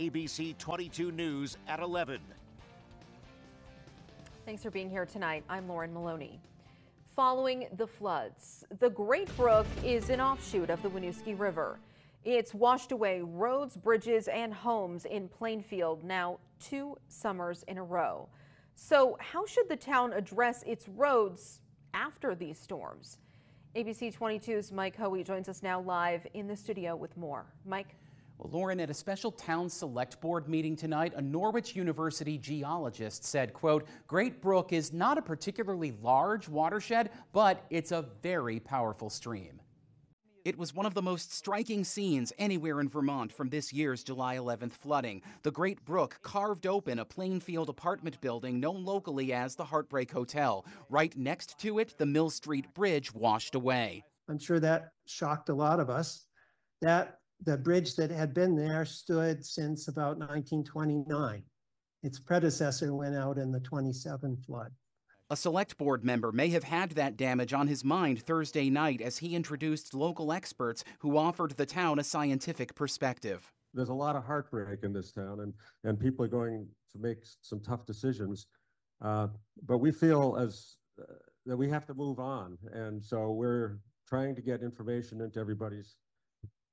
ABC 22 News at 11. Thanks for being here tonight. I'm Lauren Maloney. Following the floods, the Great Brook is an offshoot of the Winooski River. It's washed away roads, bridges, and homes in Plainfield now two summers in a row. So, how should the town address its roads after these storms? ABC 22's Mike Hoey joins us now live in the studio with more. Mike? Well, Lauren, at a special town select board meeting tonight, a Norwich University geologist said, quote, Great Brook is not a particularly large watershed, but it's a very powerful stream. It was one of the most striking scenes anywhere in Vermont from this year's July 11th flooding. The Great Brook carved open a Plainfield apartment building known locally as the Heartbreak Hotel. Right next to it, the Mill Street Bridge washed away. I'm sure that shocked a lot of us. That the bridge that had been there stood since about 1929. Its predecessor went out in the 27 flood. A select board member may have had that damage on his mind Thursday night as he introduced local experts who offered the town a scientific perspective. There's a lot of heartbreak in this town, and, and people are going to make some tough decisions. Uh, but we feel as uh, that we have to move on, and so we're trying to get information into everybody's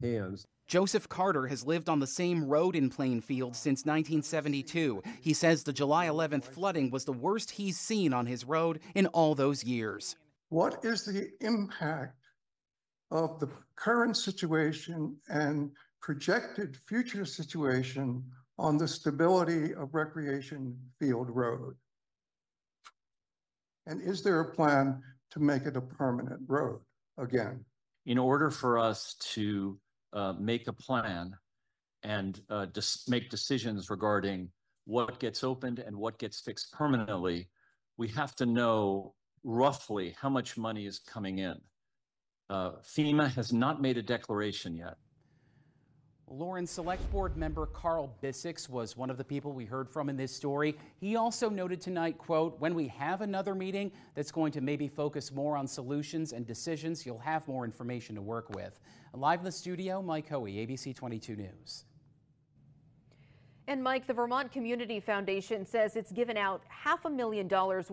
hands. Joseph Carter has lived on the same road in Plainfield since 1972. He says the July 11th flooding was the worst he's seen on his road in all those years. What is the impact of the current situation and projected future situation on the stability of Recreation Field Road? And is there a plan to make it a permanent road again? In order for us to uh, make a plan and uh, make decisions regarding what gets opened and what gets fixed permanently, we have to know roughly how much money is coming in. Uh, FEMA has not made a declaration yet. Lauren Select Board member Karl Bissex was one of the people we heard from in this story. He also noted tonight, quote, when we have another meeting that's going to maybe focus more on solutions and decisions, you'll have more information to work with. Live in the studio, Mike Hoey, ABC 22 News. And Mike, the Vermont Community Foundation says it's given out half a million dollars